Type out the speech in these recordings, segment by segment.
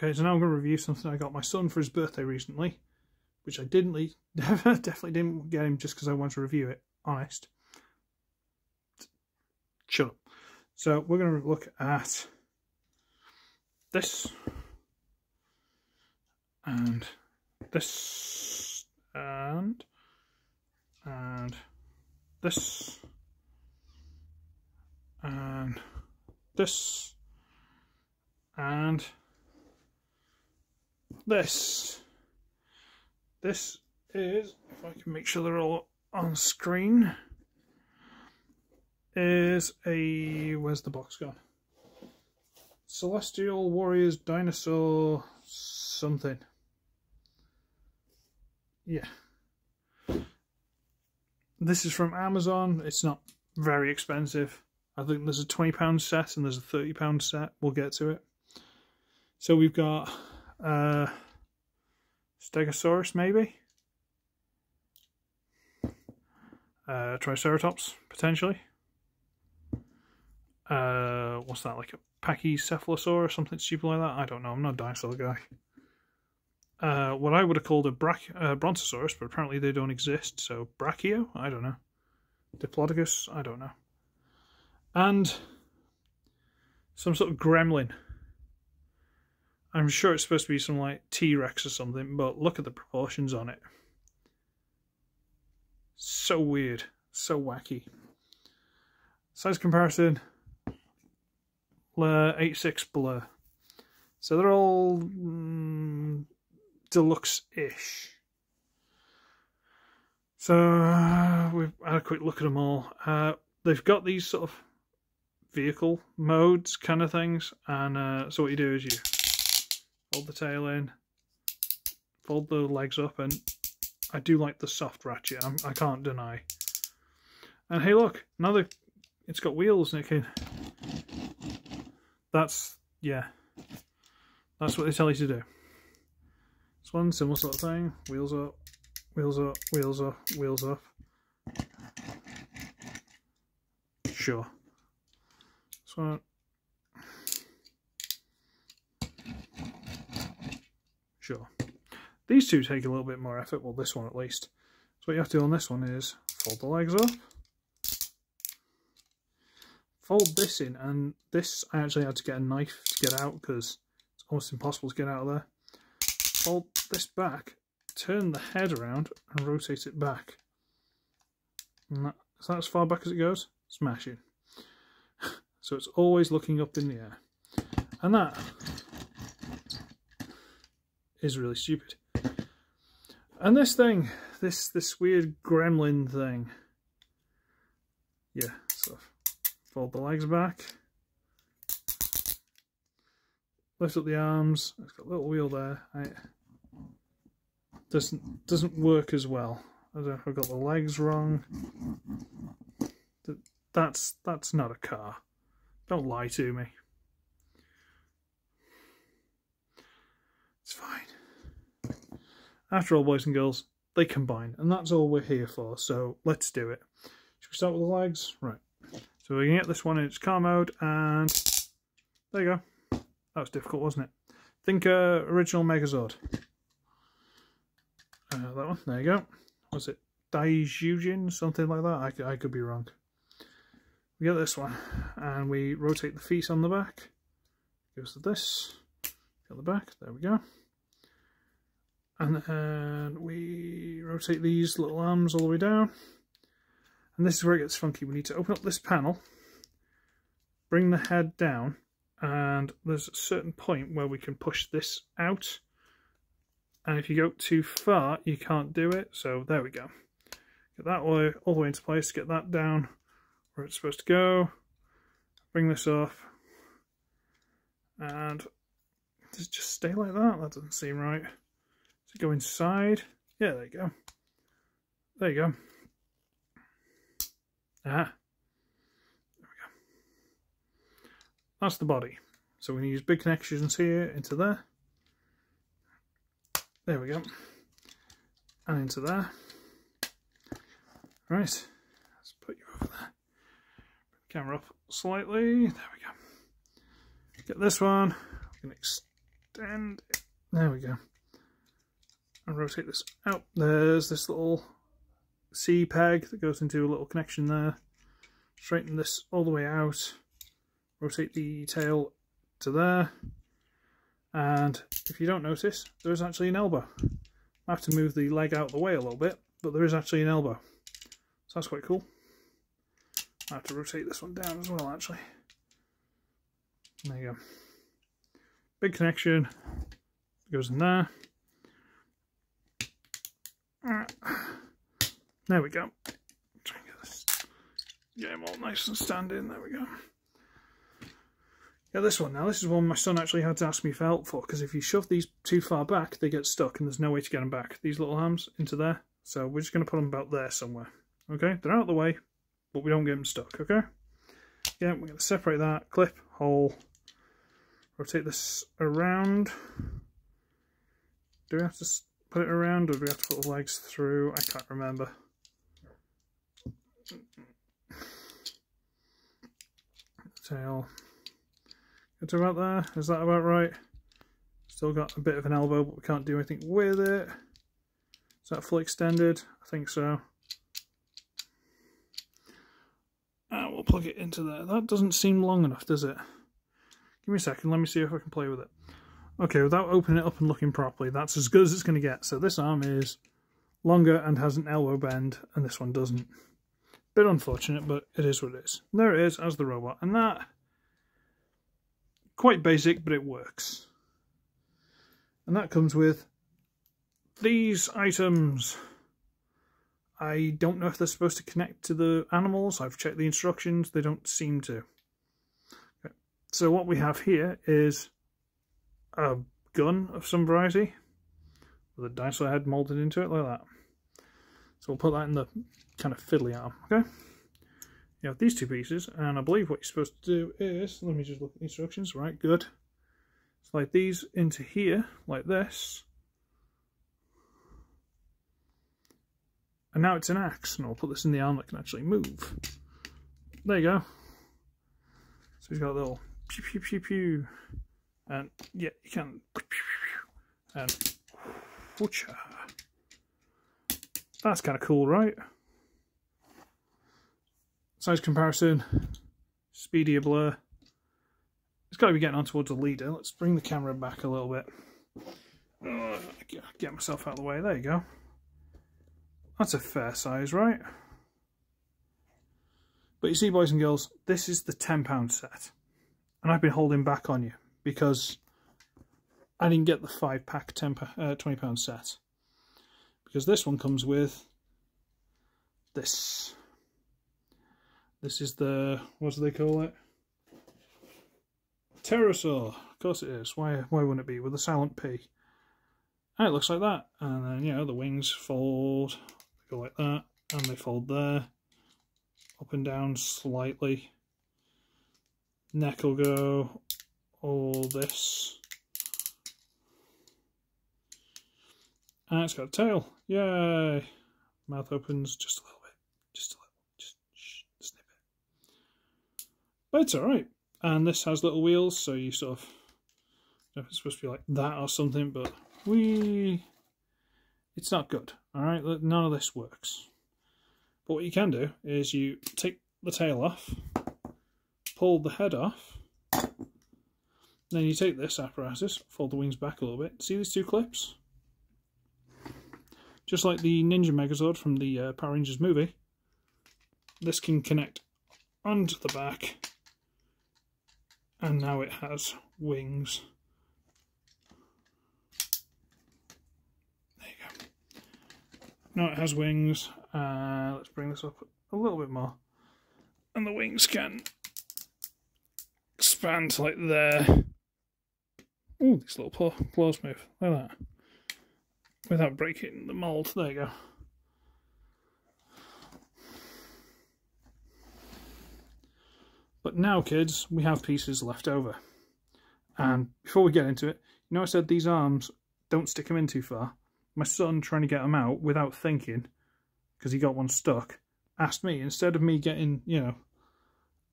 Okay, so now I'm going to review something I got my son for his birthday recently, which I didn't definitely didn't get him just because I wanted to review it. Honest. Up. So we're going to look at this and this and and this and this and this. This is, if I can make sure they're all on screen, is a, where's the box gone? Celestial Warriors Dinosaur something. Yeah. This is from Amazon. It's not very expensive. I think there's a £20 set and there's a £30 set. We'll get to it. So we've got uh, Stegosaurus, maybe. Uh, Triceratops, potentially. Uh, what's that, like a Pachycephalosaur or something stupid like that? I don't know, I'm not a dinosaur guy. Uh, what I would have called a brach- uh, Brontosaurus, but apparently they don't exist, so Brachio? I don't know. Diplodocus? I don't know. And some sort of gremlin. I'm sure it's supposed to be some like T-Rex or something, but look at the proportions on it. So weird. So wacky. Size comparison. Blurr 86 Blurr. So they're all mm, deluxe-ish. So uh, we've had a quick look at them all. Uh, they've got these sort of vehicle modes kind of things, and uh, so what you do is you fold the tail in, fold the legs up, and I do like the soft ratchet, I'm, I can not deny. And hey look, now that it's got wheels and it can... That's, yeah, that's what they tell you to do. This one, similar sort of thing, wheels up, wheels up, wheels up, wheels up. Sure. This one, Sure. These two take a little bit more effort, well this one at least. So what you have to do on this one is fold the legs up, fold this in, and this I actually had to get a knife to get out because it's almost impossible to get out of there. Fold this back, turn the head around and rotate it back. And that, is that as far back as it goes? Smashing. so it's always looking up in the air. And that is really stupid. And this thing, this this weird gremlin thing. Yeah, fold the legs back. Lift up the arms. It's got a little wheel there. Doesn't doesn't work as well. I don't know if I got the legs wrong. That's that's not a car. Don't lie to me. It's fine. After all, boys and girls, they combine, and that's all we're here for, so let's do it. Should we start with the legs? Right. So we can get this one in its car mode, and there you go. That was difficult, wasn't it? Think uh, original Megazord. Uh, that one, there you go. Was it Daijujin? Something like that? I, I could be wrong. We get this one, and we rotate the feet on the back. Goes to this. Got the back, there we go and then we rotate these little arms all the way down. And this is where it gets funky. We need to open up this panel bring the head down and there's a certain point where we can push this out. And if you go too far you can't do it. So there we go. Get that way all the way into place. Get that down where it's supposed to go. Bring this off. And just stay like that. That doesn't seem right go inside. Yeah, there you go. There you go. Ah. There we go. That's the body. So we're going to use big connections here into there. There we go. And into there. Right. Let's put you over there. Put the camera up slightly. There we go. Get this one. We can extend. It. There we go. And rotate this out. There's this little C peg that goes into a little connection there. Straighten this all the way out. Rotate the tail to there. And if you don't notice, there is actually an elbow. I have to move the leg out of the way a little bit, but there is actually an elbow. So that's quite cool. I have to rotate this one down as well, actually. There you go. Big connection. Goes in there. There we go. Try and get this. Him all nice and standing. There we go. Yeah, this one now. This is one my son actually had to ask me for help for because if you shove these too far back, they get stuck and there's no way to get them back. These little arms into there. So we're just going to put them about there somewhere. Okay, they're out of the way, but we don't get them stuck. Okay. Yeah, we're going to separate that. Clip, hole. Rotate this around. Do we have to put it around or do we have to put the legs through? I can't remember. Tail. Good about there. Is that about right? Still got a bit of an elbow, but we can't do anything with it. Is that fully extended? I think so. And we'll plug it into there. That doesn't seem long enough, does it? Give me a second, let me see if I can play with it. Okay, without opening it up and looking properly, that's as good as it's going to get. So this arm is longer and has an elbow bend, and this one doesn't. Bit unfortunate, but it is what it is. There it is as the robot, and that quite basic, but it works. And that comes with these items. I don't know if they're supposed to connect to the animals. I've checked the instructions. They don't seem to. Okay. So what we have here is a gun of some variety with a dinosaur head molded into it like that. So we'll put that in the kind of fiddly arm, okay? You have these two pieces, and I believe what you're supposed to do is, let me just look at the instructions, right, good. Slide these into here, like this. And now it's an axe, and I'll put this in the arm that can actually move. There you go. So he's got a little pew pew pew pew. And yeah, you can and. That's kind of cool, right? Size comparison, speedier blur. It's got to be getting on towards the leader. Let's bring the camera back a little bit. Uh, get myself out of the way. There you go. That's a fair size, right? But you see, boys and girls, this is the £10 set. And I've been holding back on you because I didn't get the 5-pack uh, £20 set. Because this one comes with this. This is the, what do they call it? Pterosaur. Of course it is. Why, why wouldn't it be? With a silent P. And it looks like that. And then, you know, the wings fold. They go like that. And they fold there. Up and down slightly. Neck will go all this. And it's got a tail. Yay! Mouth opens just a little bit. Just a little. Just snip it. But it's alright. And this has little wheels, so you sort of know if it's supposed to be like that or something, but we it's not good. Alright, none of this works. But what you can do is you take the tail off, pull the head off, then you take this apparatus, fold the wings back a little bit. See these two clips? Just like the Ninja Megazord from the uh, Power Rangers movie, this can connect onto the back, and now it has wings. There you go. Now it has wings. Uh, let's bring this up a little bit more. And the wings can expand like there. Ooh, this little paw, claws move. Like that. Without breaking the mould. There you go. But now, kids, we have pieces left over. And before we get into it, you know I said these arms, don't stick them in too far. My son, trying to get them out without thinking, because he got one stuck, asked me, instead of me getting, you know,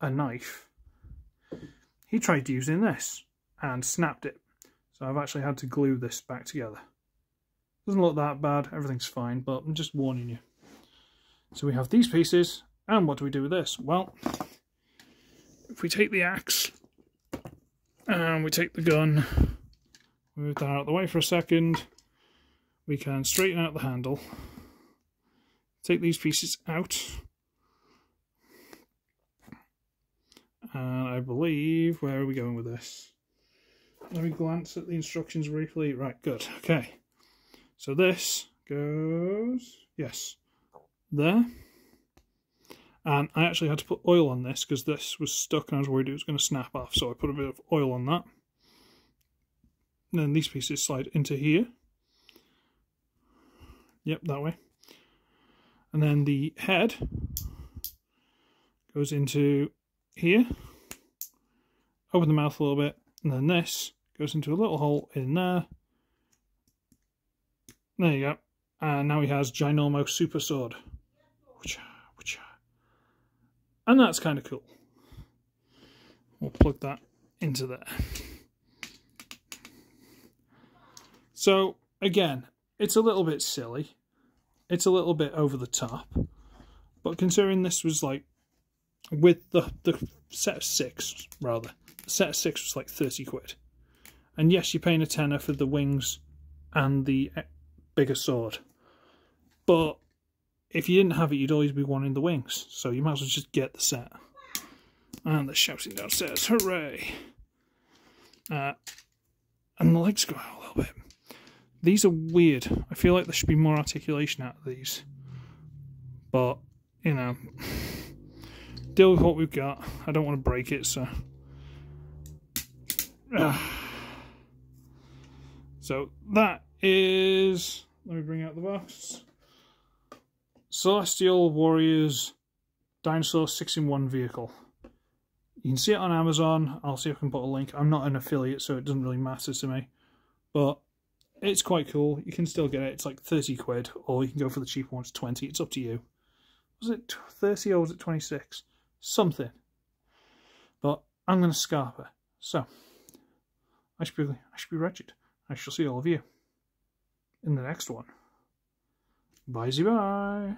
a knife, he tried using this and snapped it. So I've actually had to glue this back together. Doesn't look that bad, everything's fine, but I'm just warning you. So we have these pieces, and what do we do with this? Well, if we take the axe, and we take the gun, move that out of the way for a second, we can straighten out the handle, take these pieces out, and I believe, where are we going with this? Let me glance at the instructions briefly. Right, good, okay. So this goes, yes, there. And I actually had to put oil on this because this was stuck and I was worried it was going to snap off. So I put a bit of oil on that. And then these pieces slide into here. Yep, that way. And then the head goes into here. Open the mouth a little bit. And then this goes into a little hole in there. There you go. And now he has Ginormo Super Sword. And that's kind of cool. We'll plug that into there. So, again, it's a little bit silly. It's a little bit over the top. But considering this was like, with the, the set of six, rather, the set of six was like 30 quid. And yes, you're paying a tenner for the wings and the bigger sword. But if you didn't have it, you'd always be wanting the wings. So you might as well just get the set. And the shouting downstairs. Hooray! Uh, and the legs go out a little bit. These are weird. I feel like there should be more articulation out of these. But, you know, deal with what we've got. I don't want to break it, so... So that is... Let me bring out the box. Celestial Warriors Dinosaur 6-in-1 vehicle. You can see it on Amazon. I'll see if I can put a link. I'm not an affiliate, so it doesn't really matter to me. But it's quite cool. You can still get it. It's like 30 quid, or you can go for the cheaper one. It's 20. It's up to you. Was it 30 or was it 26? Something. But I'm going to scarper. So, I should be, I should be wretched. I shall see all of you in the next one. Bye bye.